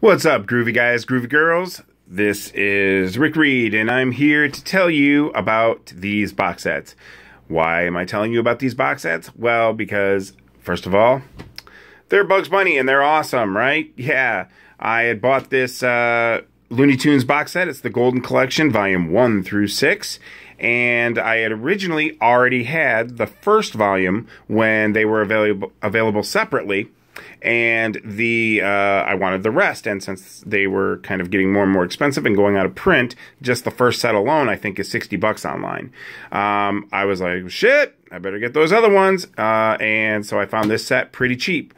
What's up, groovy guys, groovy girls? This is Rick Reed, and I'm here to tell you about these box sets. Why am I telling you about these box sets? Well, because, first of all, they're Bugs Bunny and they're awesome, right? Yeah, I had bought this uh, Looney Tunes box set. It's the Golden Collection, volume 1 through 6. And I had originally already had the first volume when they were available available separately and the uh, I wanted the rest. And since they were kind of getting more and more expensive and going out of print, just the first set alone I think is sixty bucks online. Um, I was like, shit, I better get those other ones. Uh, and so I found this set pretty cheap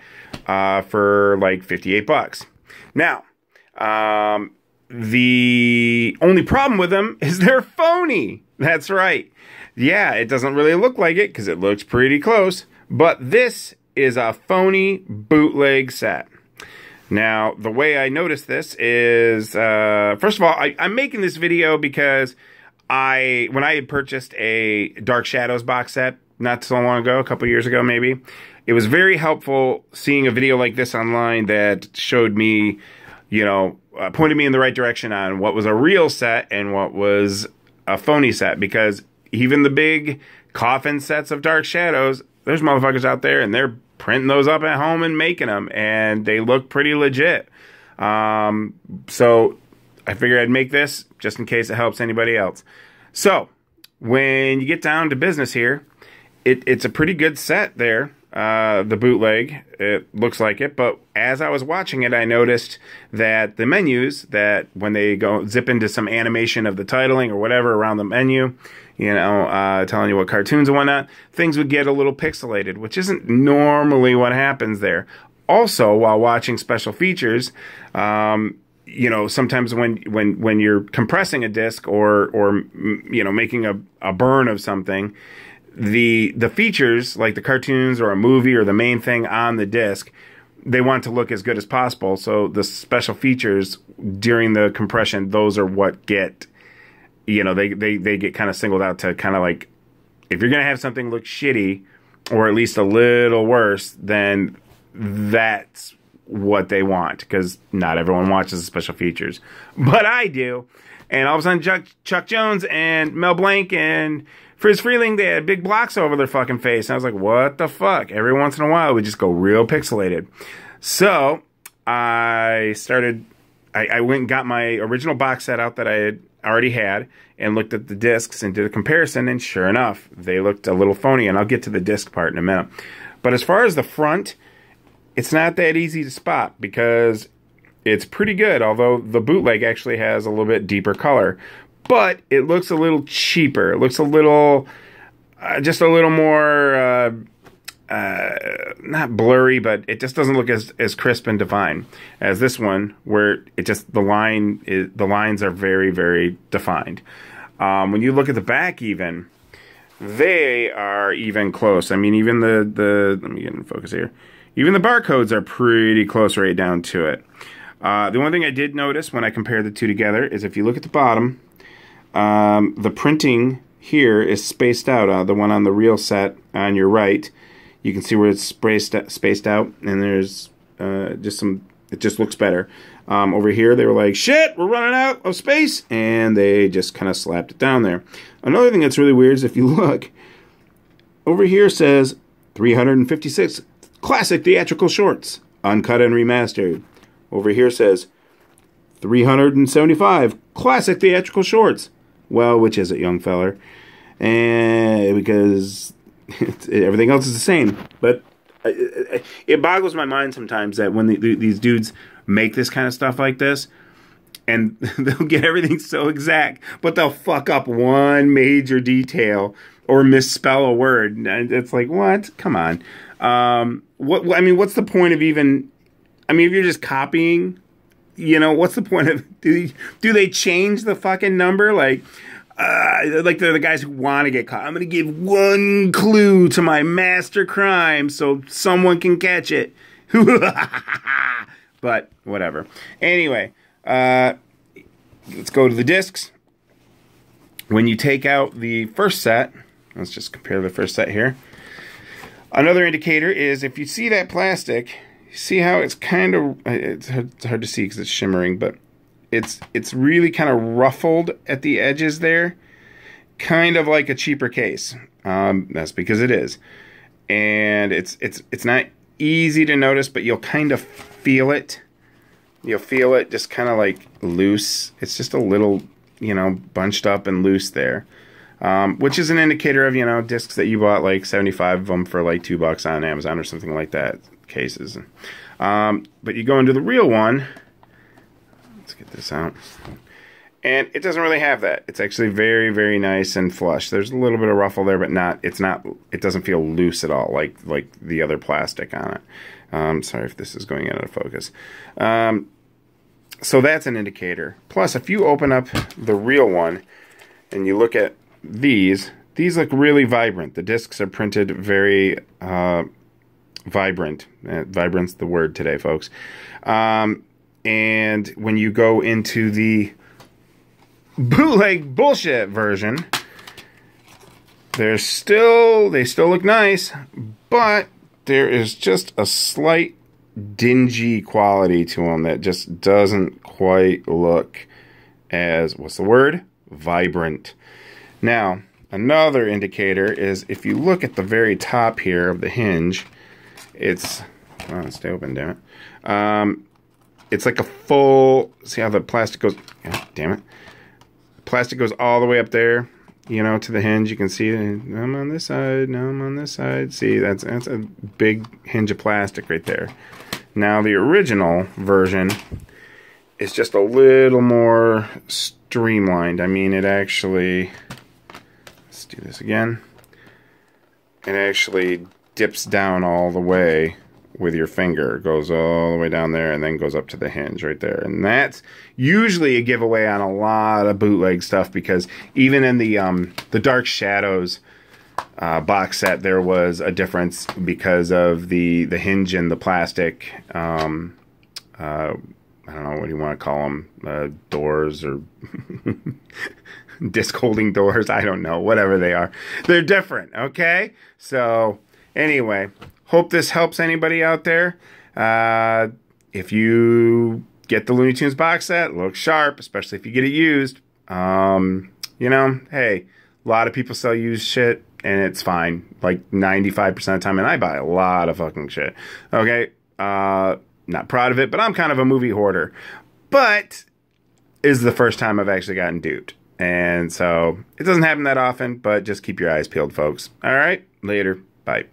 uh, for like fifty eight bucks. Now. Um, the only problem with them is they're phony. That's right. Yeah, it doesn't really look like it because it looks pretty close. But this is a phony bootleg set. Now, the way I noticed this is, uh, first of all, I, I'm making this video because I, when I had purchased a Dark Shadows box set not so long ago, a couple years ago maybe, it was very helpful seeing a video like this online that showed me, you know, uh, pointed me in the right direction on what was a real set and what was a phony set because even the big coffin sets of Dark Shadows, there's motherfuckers out there and they're printing those up at home and making them, and they look pretty legit. Um, so I figured I'd make this just in case it helps anybody else. So when you get down to business here, it, it's a pretty good set there. Uh, the bootleg, it looks like it, but as I was watching it, I noticed that the menus that when they go zip into some animation of the titling or whatever around the menu, you know, uh, telling you what cartoons and whatnot, things would get a little pixelated, which isn't normally what happens there. Also, while watching special features, um, you know, sometimes when when when you're compressing a disc or or you know making a, a burn of something, the the features like the cartoons or a movie or the main thing on the disc they want to look as good as possible so the special features during the compression those are what get you know, they, they, they get kind of singled out to kind of like, if you're going to have something look shitty or at least a little worse, then that's what they want because not everyone watches the special features, but I do. And all of a sudden, Chuck, Chuck Jones and Mel Blanc and Friz Freleng, they had big blocks over their fucking face. And I was like, what the fuck? Every once in a while, we just go real pixelated. So I started, I, I went and got my original box set out that I had already had and looked at the discs and did a comparison, and sure enough, they looked a little phony. And I'll get to the disc part in a minute. But as far as the front, it's not that easy to spot because it's pretty good, although the bootleg actually has a little bit deeper color. But it looks a little cheaper. It looks a little, uh, just a little more. Uh, uh, not blurry, but it just doesn't look as, as crisp and defined as this one, where it just the line is, the lines are very very defined. Um, when you look at the back, even they are even close. I mean, even the the let me get in focus here. Even the barcodes are pretty close right down to it. Uh, the one thing I did notice when I compared the two together is if you look at the bottom, um, the printing here is spaced out. Uh, the one on the real set on your right you can see where it's spaced spaced out, and there's uh, just some. It just looks better. Um, over here, they were like, "Shit, we're running out of space," and they just kind of slapped it down there. Another thing that's really weird is if you look over here, says 356 classic theatrical shorts, uncut and remastered. Over here says 375 classic theatrical shorts. Well, which is it, young feller? And because everything else is the same. But it boggles my mind sometimes that when the, these dudes make this kind of stuff like this, and they'll get everything so exact, but they'll fuck up one major detail or misspell a word. It's like, what? Come on. Um, what? I mean, what's the point of even? I mean, if you're just copying, you know, what's the point of? Do they, do they change the fucking number? Like, uh, like they're the guys who want to get caught. I'm to give one clue to my master crime so someone can catch it. but whatever. Anyway, uh, let's go to the discs. When you take out the first set, let's just compare the first set here. Another indicator is if you see that plastic, See how it's kind of it's hard, it's hard to see because it's shimmering, but it's it's really kind of ruffled at the edges there, kind of like a cheaper case. Um, that's because it is, and it's it's it's not easy to notice, but you'll kind of feel it. You'll feel it just kind of like loose. It's just a little, you know, bunched up and loose there. Um, which is an indicator of, you know, discs that you bought like 75 of them for like two bucks on Amazon or something like that, cases. Um, but you go into the real one. Let's get this out. And it doesn't really have that. It's actually very, very nice and flush. There's a little bit of ruffle there, but not. It's not. It doesn't feel loose at all, like like the other plastic on it. Um, sorry if this is going out of focus. Um, so that's an indicator. Plus, if you open up the real one and you look at these, these look really vibrant. The discs are printed very uh, vibrant. Uh, vibrant's the word today, folks. Um, and when you go into the bootleg bullshit version, they're still they still look nice, but there is just a slight dingy quality to them that just doesn't quite look as what's the word vibrant now another indicator is if you look at the very top here of the hinge it's well, stay open damn it um, it's like a full see how the plastic goes damn it plastic goes all the way up there you know, to the hinge. You can see I'm on this side, now I'm on this side. See, that's that's a big hinge of plastic right there. Now the original version is just a little more streamlined. I mean, it actually, let's do this again. It actually dips down all the way with your finger. It goes all the way down there and then goes up to the hinge right there. And that's usually a giveaway on a lot of bootleg stuff because even in the um, the Dark Shadows uh, box set, there was a difference because of the the hinge and the plastic. Um, uh, I don't know what do you want to call them, uh, doors or disc holding doors. I don't know, whatever they are. They're different. Okay, so anyway, hope this helps anybody out there. Uh, if you get the Looney Tunes box set, look sharp, especially if you get it used. Um, you know, hey, a lot of people sell used shit and it's fine. Like 95% of the time, and I buy a lot of fucking shit. Okay, uh, not proud of it, but I'm kind of a movie hoarder. But is the first time I've actually gotten duped. And so it doesn't happen that often, but just keep your eyes peeled, folks. All right, later. Bye.